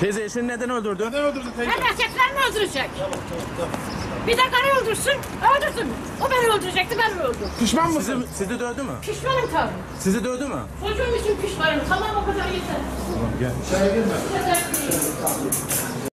Teyze eşini neden öldürdü? Neden öldürdü teyze? Hem erkekler mi öldürecek? Bir de karı öldürsün, öldürsün. O beni öldürecekti, ben mi öldürdüm? Pişman mısın? sizi dövdü mü? Pişmanım tabii. Sizi dövdü mü? Çocuğum için pişmanım. Tamam o kadar yeter. Tamam Gel. Yeter.